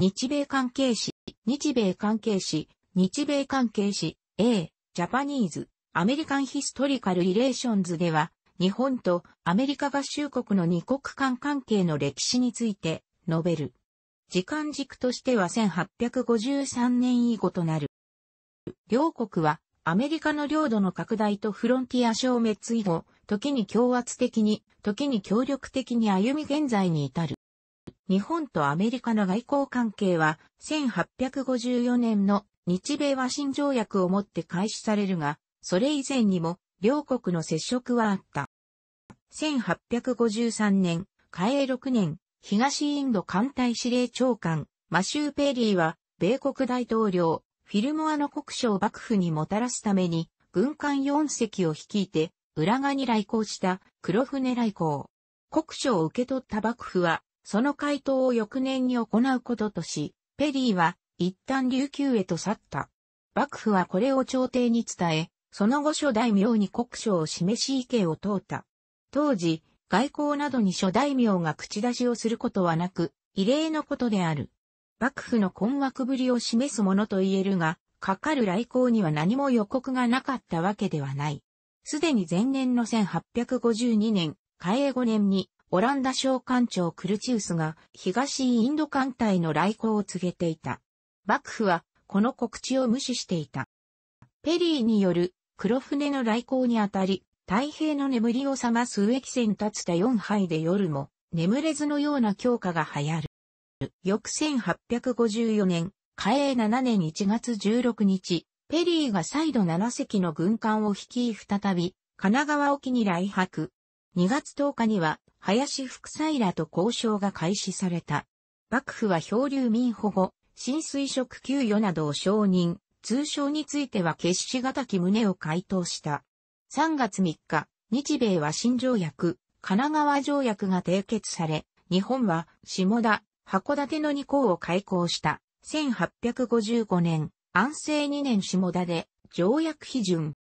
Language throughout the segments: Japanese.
日米関係史、日米関係史、日米関係史、A、ジャパニーズ、アメリカンヒストリカルリレーションズでは、日本とアメリカ合衆国の二国間関係の歴史について述べる。時間軸としては1853年以後となる。両国はアメリカの領土の拡大とフロンティア消滅以後、時に強圧的に、時に協力的に歩み現在に至る。日本とアメリカの外交関係は1854年の日米和親条約をもって開始されるが、それ以前にも両国の接触はあった。1853年、嘉永6年、東インド艦隊司令長官、マシュー・ペリーは、米国大統領、フィルモアの国書を幕府にもたらすために、軍艦4隻を率いて、浦賀に来航した黒船来航。国書を受け取った幕府は、その回答を翌年に行うこととし、ペリーは一旦琉球へと去った。幕府はこれを朝廷に伝え、その後諸大名に国書を示し意見を問うた。当時、外交などに諸大名が口出しをすることはなく、異例のことである。幕府の困惑ぶりを示すものと言えるが、かかる来航には何も予告がなかったわけではない。すでに前年の1852年、嘉永5年にオランダ商艦長クルチウスが東インド艦隊の来航を告げていた。幕府はこの告知を無視していた。ペリーによる黒船の来航にあたり、太平の眠りを覚ます植木線立つた4杯で夜も眠れずのような強化が流行る。翌1854年、嘉永7年1月16日、ペリーが再度7隻の軍艦を率い再び、神奈川沖に来泊。2月10日には、林福平と交渉が開始された。幕府は漂流民保護、浸水食給与などを承認、通称については決しがたき旨を回答した。3月3日、日米和親条約、神奈川条約が締結され、日本は下田、函館の2港を開港した。1855年、安政2年下田で条約批准。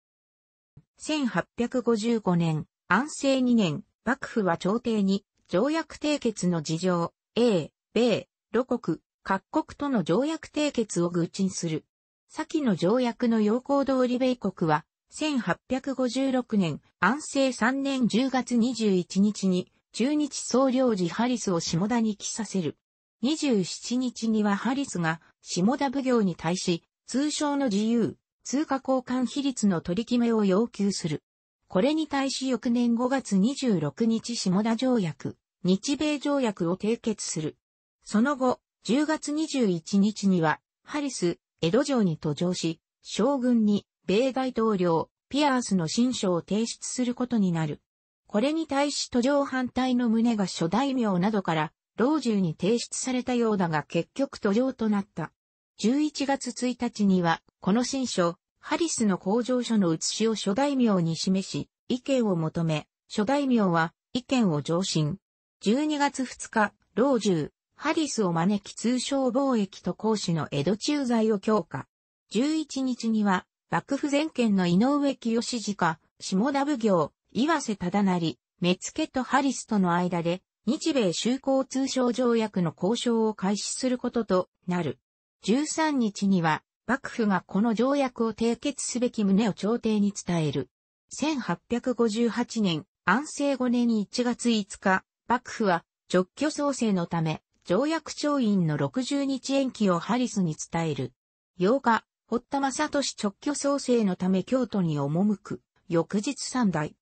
1855年、安政2年、幕府は朝廷に条約締結の事情、英、米、露国、各国との条約締結を愚鎮する。先の条約の要項通り米国は、1856年、安政3年10月21日に、中日総領事ハリスを下田に来させる。27日にはハリスが下田奉行に対し、通商の自由、通貨交換比率の取り決めを要求する。これに対し翌年5月26日下田条約、日米条約を締結する。その後、10月21日には、ハリス、江戸城に途上し、将軍に、米大統領、ピアースの新書を提出することになる。これに対し途上反対の旨が諸大名などから、老中に提出されたようだが結局途上となった。11月1日には、この新書、ハリスの工場書の写しを諸大名に示し、意見を求め、諸大名は意見を上申。12月2日、老中、ハリスを招き通商貿易と講師の江戸駐在を強化。11日には、幕府全権の井上清治家、下田奉行、岩瀬忠成、目付とハリスとの間で、日米修好通商条約の交渉を開始することとなる。13日には、幕府がこの条約を締結すべき旨を朝廷に伝える。1858年、安政5年1月5日、幕府は直居創生のため、条約調印の60日延期をハリスに伝える。8日、堀田正俊直居創生のため京都に赴く。翌日三代。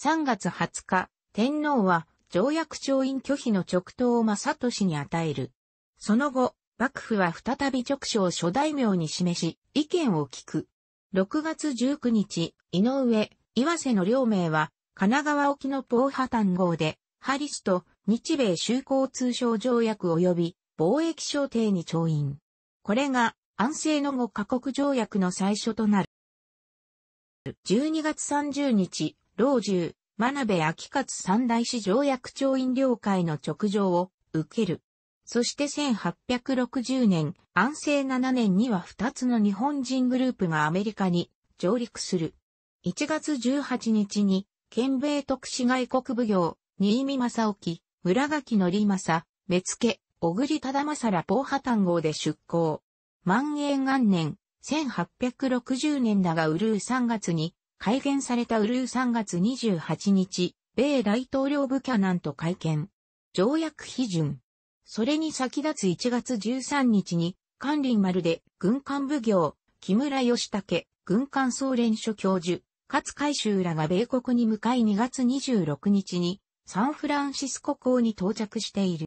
3月20日、天皇は条約調印拒否の直答を正俊に与える。その後、幕府は再び直書を諸大名に示し、意見を聞く。6月19日、井上、岩瀬の両名は、神奈川沖のポーハタン号で、ハリスと日米修好通商条約及び貿易商定に調印。これが安政の後加国条約の最初となる。12月30日、老中、真鍋秋勝三大使条約調印了解の直条を受ける。そして1860年、安政7年には2つの日本人グループがアメリカに上陸する。1月18日に、県米特使外国奉行、新見正沖、村垣則正、目付、小栗忠政らポーハタン号で出港。万延元年、1860年だがウルー3月に、改元されたウルー3月28日、米大統領部キャナンと会見。条約批准。それに先立つ1月13日に、関林丸で軍艦奉行、木村義武、軍艦総連所教授、勝海舟らが米国に向かい2月26日に、サンフランシスコ港に到着している。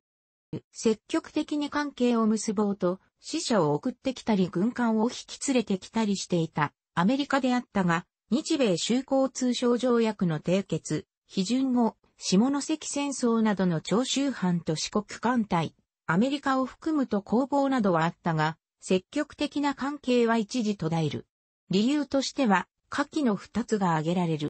積極的に関係を結ぼうと、死者を送ってきたり軍艦を引き連れてきたりしていたアメリカであったが、日米修好通商条約の締結、批准後、下関戦争などの長州藩と四国艦隊、アメリカを含むと攻防などはあったが、積極的な関係は一時途絶える。理由としては、下記の二つが挙げられる。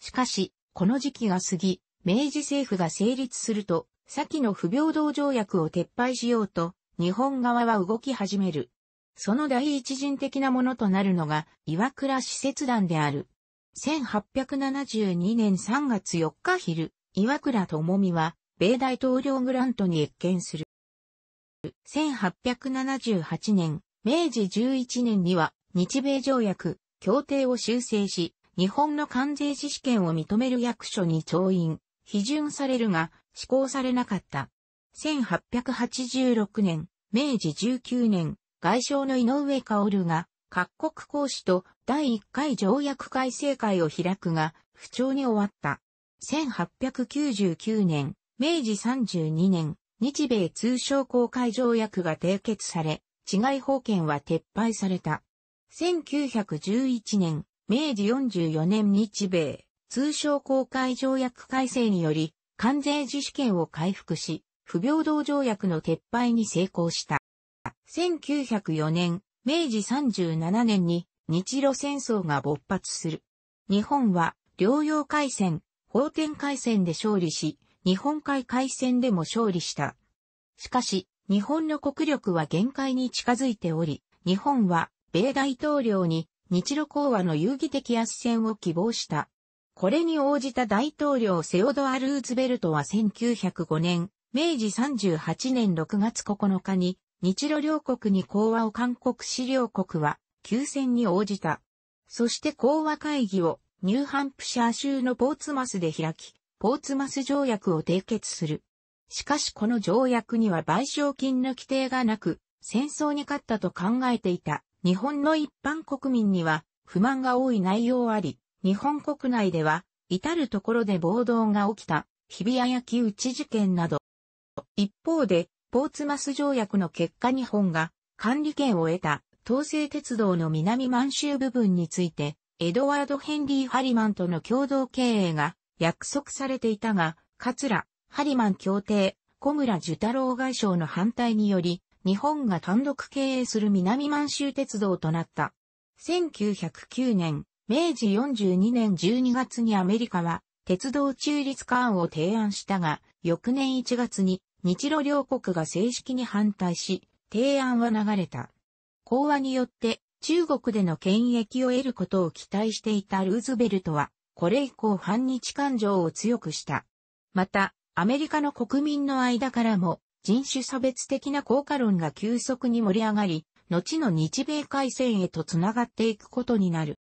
しかし、この時期が過ぎ、明治政府が成立すると、先の不平等条約を撤廃しようと、日本側は動き始める。その第一陣的なものとなるのが、岩倉使節団である。1872年3月4日昼、岩倉智美は、米大統領グラントに謁見する。1878年、明治11年には、日米条約、協定を修正し、日本の関税自主権を認める役所に調印、批准されるが、施行されなかった。1886年、明治19年、外相の井上薫が、各国公使と第1回条約改正会を開くが、不調に終わった。1899年、明治32年、日米通商公開条約が締結され、違い法権は撤廃された。1911年、明治44年日米通商公開条約改正により、関税自主権を回復し、不平等条約の撤廃に成功した。1904年、明治37年に日露戦争が勃発する。日本は両洋海戦、法天海戦で勝利し、日本海海戦でも勝利した。しかし、日本の国力は限界に近づいており、日本は米大統領に日露講和の遊戯的圧戦を希望した。これに応じた大統領セオドア・ルーズベルトは1905年、明治38年6月9日に、日露両国に講和を勧告し両国は、休戦に応じた。そして講和会議を、ニューハンプシャー州のポーツマスで開き、ポーツマス条約を締結する。しかしこの条約には賠償金の規定がなく、戦争に勝ったと考えていた日本の一般国民には不満が多い内容あり、日本国内では、至るところで暴動が起きた、日比谷焼き討ち事件など。一方で、ポーツマス条約の結果日本が管理権を得た東西鉄道の南満州部分について、エドワード・ヘンリー・ハリマンとの共同経営が約束されていたが、桂、ハリマン協定、小村寿太郎外相の反対により、日本が単独経営する南満州鉄道となった。1909年、明治42年12月にアメリカは鉄道中立化案を提案したが、翌年1月に日露両国が正式に反対し、提案は流れた。講和によって中国での権益を得ることを期待していたルーズベルトは、これ以降反日感情を強くした。また、アメリカの国民の間からも人種差別的な効果論が急速に盛り上がり、後の日米開戦へとつながっていくことになる。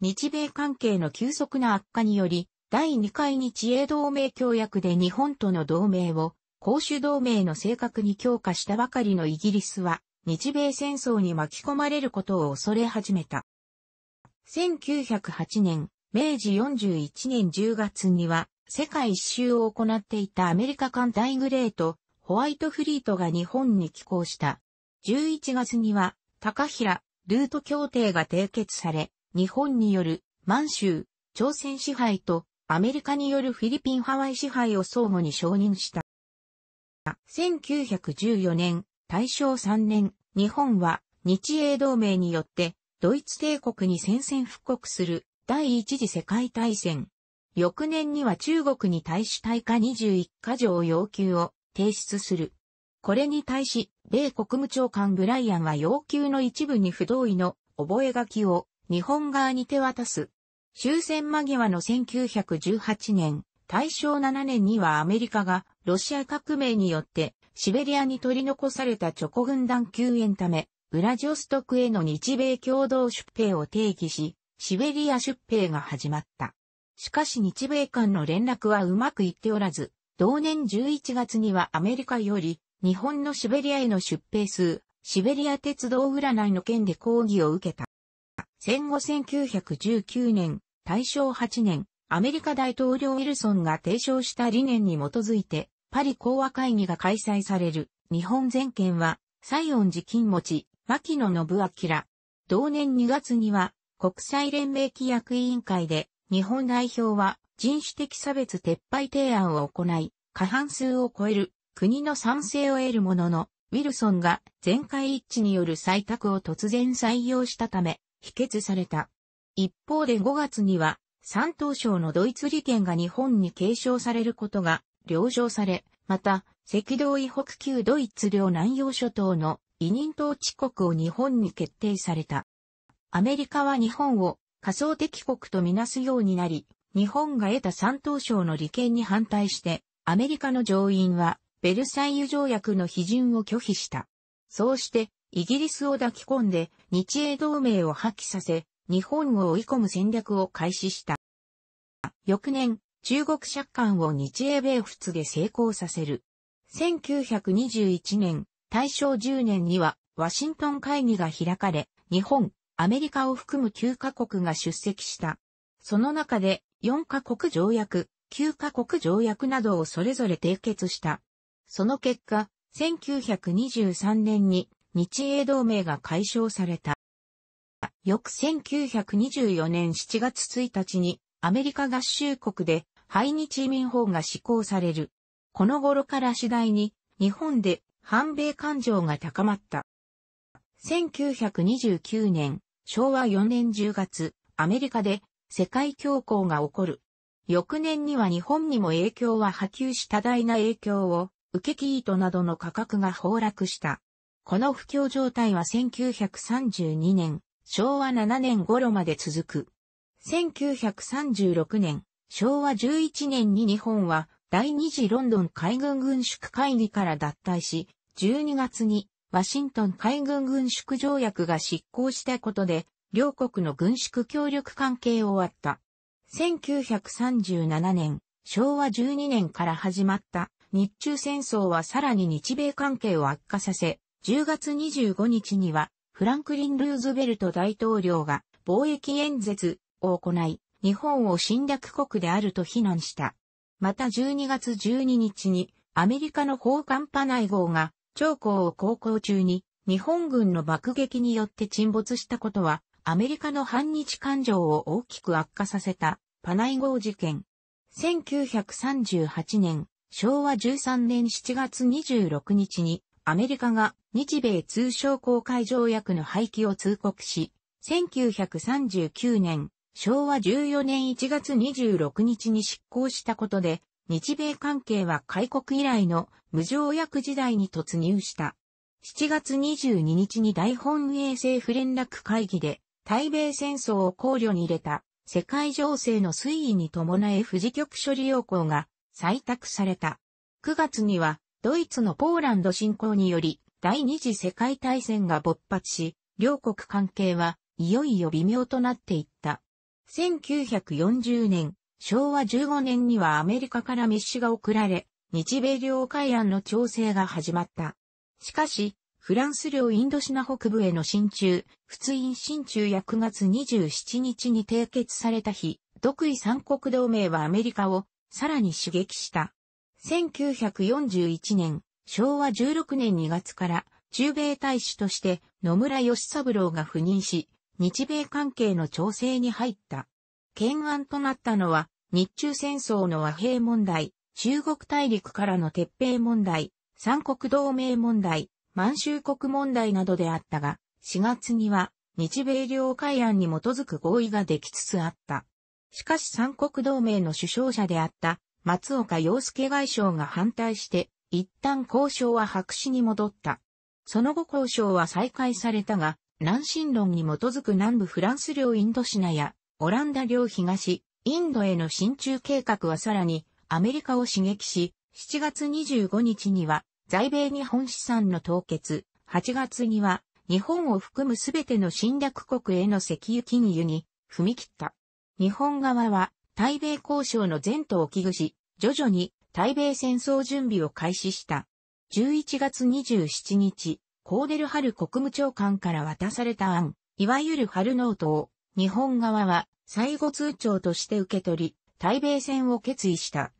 日米関係の急速な悪化により、第2回日英同盟協約で日本との同盟を、公主同盟の正確に強化したばかりのイギリスは、日米戦争に巻き込まれることを恐れ始めた。1908年、明治41年10月には、世界一周を行っていたアメリカ艦隊グレート、ホワイトフリートが日本に寄港した。11月には、高平、ルート協定が締結され、日本による満州、朝鮮支配とアメリカによるフィリピンハワイ支配を相互に承認した。1914年、大正3年、日本は日英同盟によってドイツ帝国に宣戦布告する第一次世界大戦。翌年には中国に対し対価21か条要求を提出する。これに対し、米国務長官ブライアンは要求の一部に不同意の覚書を日本側に手渡す。終戦間際の1918年、大正7年にはアメリカがロシア革命によってシベリアに取り残されたチョコ軍団救援ため、ウラジオストクへの日米共同出兵を定義し、シベリア出兵が始まった。しかし日米間の連絡はうまくいっておらず、同年11月にはアメリカより日本のシベリアへの出兵数、シベリア鉄道占いの件で抗議を受けた。戦後1919年、大正8年、アメリカ大統領ウィルソンが提唱した理念に基づいて、パリ講和会議が開催される。日本全権は、西園寺金持ち、牧野信明。同年2月には、国際連盟規約委員会で、日本代表は人種的差別撤廃提案を行い、過半数を超える国の賛成を得るものの、ウィルソンが全会一致による採択を突然採用したため、否決された。一方で5月には、山東省のドイツ利権が日本に継承されることが了承され、また、赤道以北旧ドイツ領南洋諸島の委任統治国を日本に決定された。アメリカは日本を仮想敵国とみなすようになり、日本が得た山東省の利権に反対して、アメリカの上院はベルサイユ条約の批准を拒否した。そうして、イギリスを抱き込んで日英同盟を破棄させ、日本を追い込む戦略を開始した。翌年、中国借款を日英米仏で成功させる。1921年、大正10年にはワシントン会議が開かれ、日本、アメリカを含む9カ国が出席した。その中で4カ国条約、9カ国条約などをそれぞれ締結した。その結果、1923年に日英同盟が解消された。翌1924年7月1日にアメリカ合衆国で排日移民法が施行される。この頃から次第に日本で反米感情が高まった。1929年、昭和4年10月、アメリカで世界恐慌が起こる。翌年には日本にも影響は波及し多大な影響を受けキートなどの価格が崩落した。この不況状態は1932年、昭和7年頃まで続く。1936年、昭和11年に日本は第二次ロンドン海軍軍縮会議から脱退し、12月にワシントン海軍軍縮条約が執行したことで、両国の軍縮協力関係を終わった。1937年、昭和12年から始まった日中戦争はさらに日米関係を悪化させ、10月25日にはフランクリン・ルーズベルト大統領が貿易演説を行い、日本を侵略国であると非難した。また12月12日にアメリカの砲艦パナイ号が長江を航行中に日本軍の爆撃によって沈没したことはアメリカの反日感情を大きく悪化させたパナイ号事件。1938年昭和13年7月26日にアメリカが日米通商公開条約の廃棄を通告し、1939年昭和14年1月26日に執行したことで、日米関係は開国以来の無条約時代に突入した。7月22日に大本営政府連絡会議で、対米戦争を考慮に入れた世界情勢の推移に伴え富士局処理要項が採択された。9月には、ドイツのポーランド侵攻により、第二次世界大戦が勃発し、両国関係はいよいよ微妙となっていった。1940年、昭和15年にはアメリカから密使が送られ、日米領海案の調整が始まった。しかし、フランス領インドシナ北部への進駐、仏印進駐や9月27日に締結された日、独位三国同盟はアメリカをさらに刺激した。1941年、昭和16年2月から中米大使として野村義三郎が赴任し、日米関係の調整に入った。懸案となったのは、日中戦争の和平問題、中国大陸からの撤兵問題、三国同盟問題、満州国問題などであったが、4月には日米領海案に基づく合意ができつつあった。しかし三国同盟の首相者であった松岡洋介外相が反対して、一旦交渉は白紙に戻った。その後交渉は再開されたが、南進論に基づく南部フランス領インドシナやオランダ領東、インドへの進駐計画はさらにアメリカを刺激し、7月25日には在米日本資産の凍結、8月には日本を含むすべての侵略国への石油禁輸に踏み切った。日本側は対米交渉の前途を危惧し、徐々に対米戦争準備を開始した。11月27日、コーデル・ハル国務長官から渡された案、いわゆるハルノートを、日本側は最後通帳として受け取り、対米戦を決意した。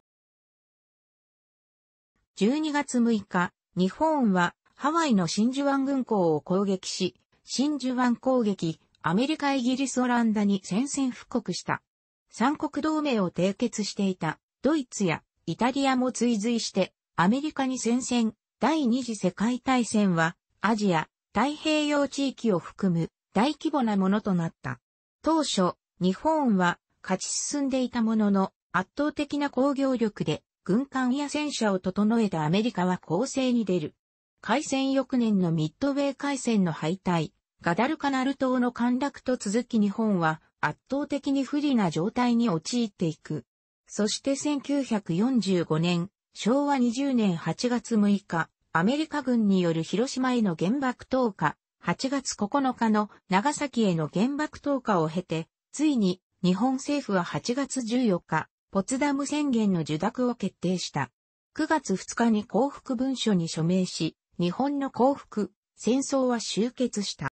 12月6日、日本はハワイの真珠湾軍港を攻撃し、真珠湾攻撃、アメリカ、イギリス、オランダに宣戦布告した。三国同盟を締結していたドイツやイタリアも追随してアメリカに宣戦。第二次世界大戦はアジア、太平洋地域を含む大規模なものとなった。当初、日本は勝ち進んでいたものの圧倒的な工業力で軍艦や戦車を整えたアメリカは攻勢に出る。海戦翌年のミッドウェー海戦の敗退、ガダルカナル島の陥落と続き日本は圧倒的に不利な状態に陥っていく。そして1945年、昭和20年8月6日、アメリカ軍による広島への原爆投下、8月9日の長崎への原爆投下を経て、ついに日本政府は8月14日、ポツダム宣言の受諾を決定した。9月2日に降伏文書に署名し、日本の降伏、戦争は終結した。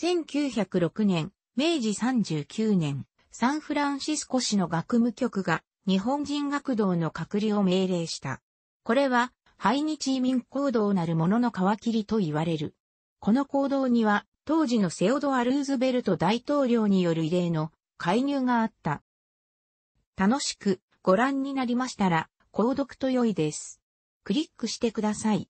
1906年、明治39年、サンフランシスコ市の学務局が日本人学童の隔離を命令した。これは、排日移民行動なるものの皮切りと言われる。この行動には、当時のセオドア・ルーズベルト大統領による異例の介入があった。楽しくご覧になりましたら、購読と良いです。クリックしてください。